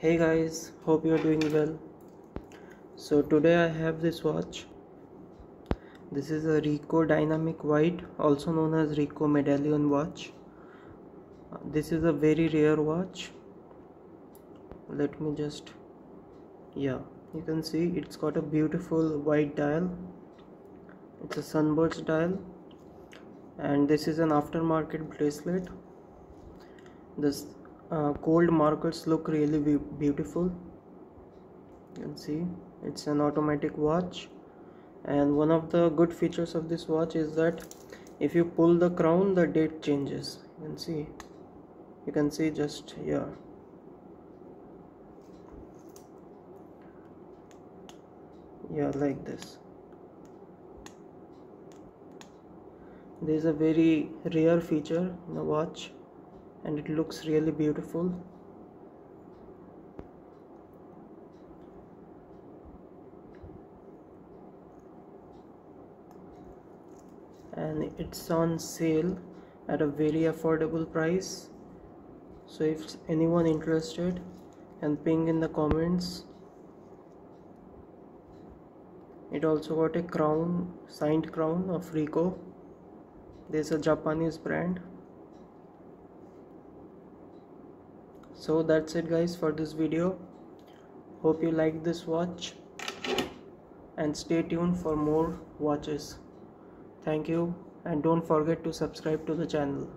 hey guys hope you're doing well. So today i have this watch. This is a ricoh dynamic wide also known as ricoh medallion watch. This is a very rare watch. Let me just yeah you can see it's got a beautiful white dial. It's a sunburst dial. And this is an aftermarket bracelet. This uh, gold markers look really beautiful. You can see it's an automatic watch. And one of the good features of this watch is that if you pull the crown the date changes. You can see you can see just here. Yeah like this. There is a very rare feature in the watch and it looks really beautiful. And it's on sale at a very affordable price. So if anyone interested can ping in the comments. It also got a crown signed crown of Ricoh. There's a Japanese brand so that's it guys for this video. Hope you like this watch. And stay tuned for more watches. Thank you. And don't forget to subscribe to the channel